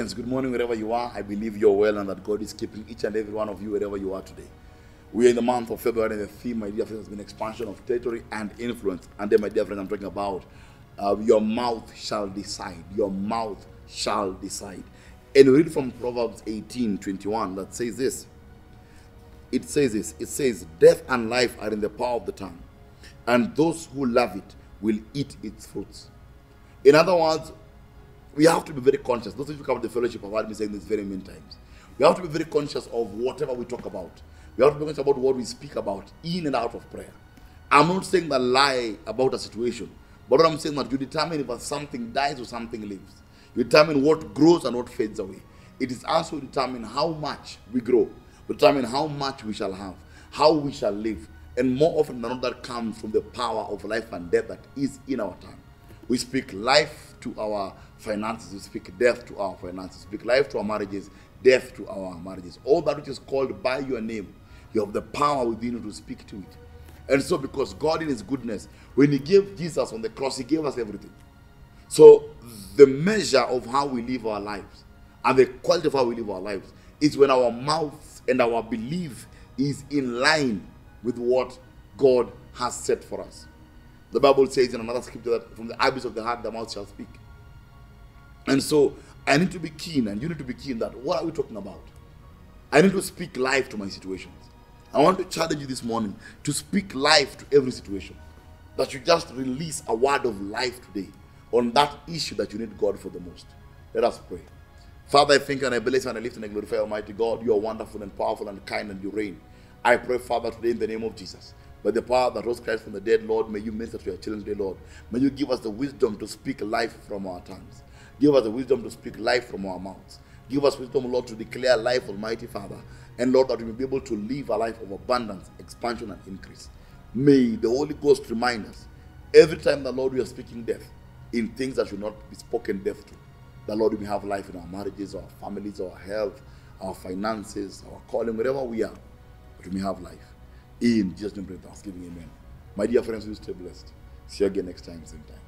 friends, good morning wherever you are. I believe you're well and that God is keeping each and every one of you wherever you are today. We are in the month of February, and the theme, my dear friends, has been expansion of territory and influence. And then, my dear friends, I'm talking about uh, your mouth shall decide. Your mouth shall decide. And we read from Proverbs 18 21 that says this. It says this. It says, Death and life are in the power of the tongue, and those who love it will eat its fruits. In other words, we have to be very conscious. Those of you who come to the fellowship heard me saying this very many times. We have to be very conscious of whatever we talk about. We have to be conscious about what we speak about in and out of prayer. I'm not saying that lie about a situation, but what I'm saying that you determine if something dies or something lives. You determine what grows and what fades away. It is also determine how much we grow, determine how much we shall have, how we shall live. And more often than not, that comes from the power of life and death that is in our tongue. We speak life to our finances, we speak death to our finances, we speak life to our marriages, death to our marriages. All that which is called by your name, you have the power within you to speak to it. And so, because God in His goodness, when He gave Jesus on the cross, He gave us everything. So, the measure of how we live our lives and the quality of how we live our lives is when our mouth and our belief is in line with what God has set for us. The Bible says in another scripture that from the abyss of the heart, the mouth shall speak. And so I need to be keen, and you need to be keen that what are we talking about? I need to speak life to my situations. I want to challenge you this morning to speak life to every situation. That you just release a word of life today on that issue that you need God for the most. Let us pray. Father, I thank and I bless and I lift and I glorify Almighty God. You are wonderful and powerful and kind and you reign. I pray, Father, today in the name of Jesus. By the power that rose Christ from the dead, Lord, may you minister to your children today, Lord. May you give us the wisdom to speak life from our tongues. Give us the wisdom to speak life from our mouths. Give us wisdom, Lord, to declare life, Almighty Father. And Lord, that we may be able to live a life of abundance, expansion, and increase. May the Holy Ghost remind us every time the Lord we are speaking death in things that should not be spoken death to. The Lord we have life in our marriages, our families, our health, our finances, our calling, wherever we are, we may have life. In Jesus' name, pray thanksgiving, amen. My dear friends, we stay blessed. See you again next time, same time.